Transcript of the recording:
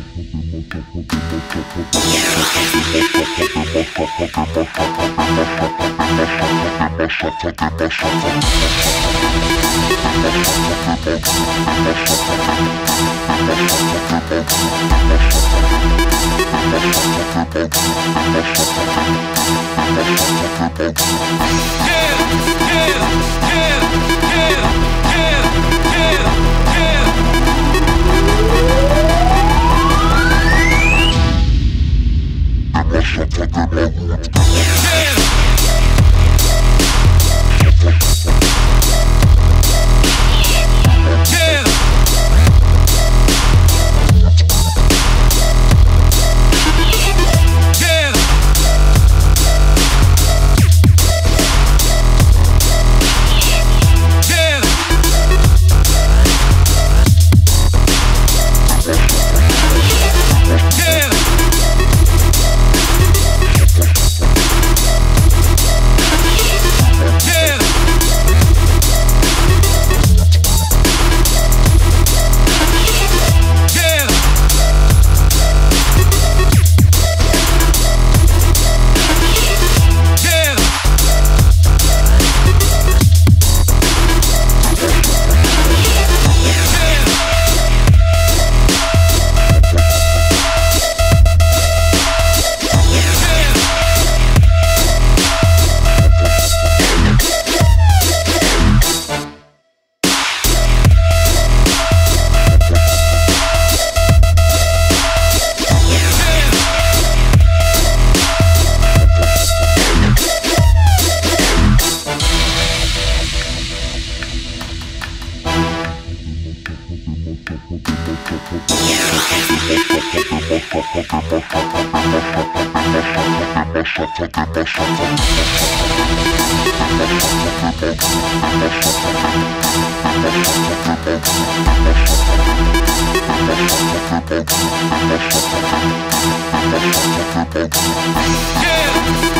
Yeah! Yeah. Yeah!